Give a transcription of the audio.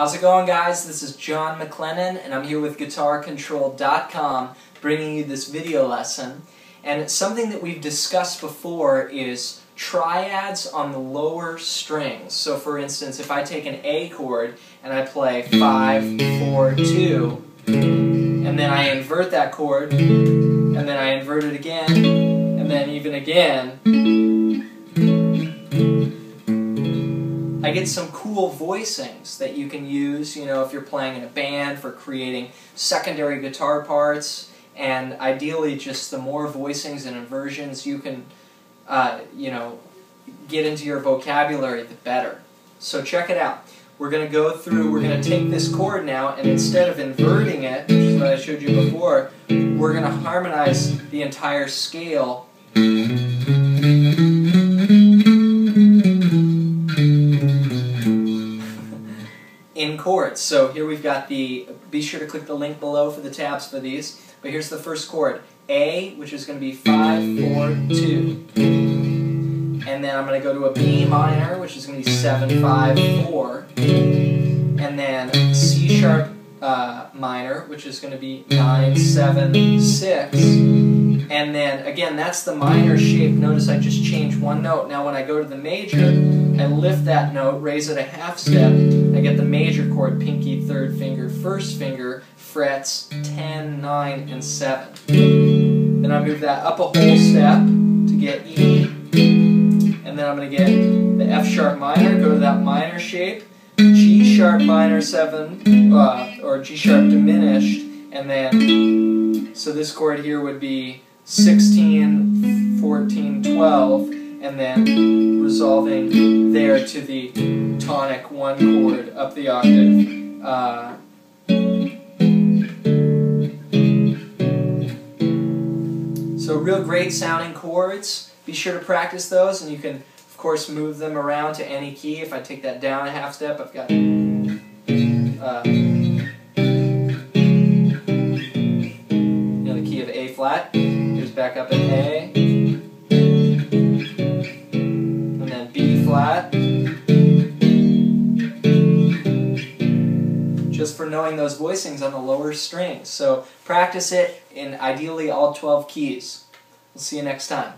How's it going, guys? This is John McLennan, and I'm here with GuitarControl.com bringing you this video lesson. And something that we've discussed before is triads on the lower strings. So, for instance, if I take an A chord and I play 5, 4, 2, and then I invert that chord, and then I invert it again, and then even again, I get some cool voicings that you can use, you know, if you're playing in a band for creating secondary guitar parts, and ideally just the more voicings and inversions you can, uh, you know, get into your vocabulary, the better. So check it out. We're going to go through, we're going to take this chord now, and instead of inverting it, which is what I showed you before, we're going to harmonize the entire scale in chords. So here we've got the, be sure to click the link below for the tabs for these. But here's the first chord, A, which is going to be 5, 4, 2. And then I'm going to go to a B minor, which is going to be 7, 5, 4. And then C sharp uh, minor, which is going to be 9, 7, 6. And then, again, that's the minor shape. Notice I just changed one note. Now when I go to the major, I lift that note, raise it a half step, I get the major chord, pinky, third finger, first finger, frets 10, 9, and 7. Then I move that up a whole step to get E, and then I'm going to get the F sharp minor, go to that minor shape, G sharp minor 7, uh, or G sharp diminished, and then, so this chord here would be 16, 14, 12, and then resolving there to the tonic one chord up the octave. Uh, so real great sounding chords. Be sure to practice those, and you can, of course, move them around to any key. If I take that down a half step, I've got... Uh, you know, the key of A flat Here's back up in A, knowing those voicings on the lower strings. So practice it in ideally all 12 keys. We'll see you next time.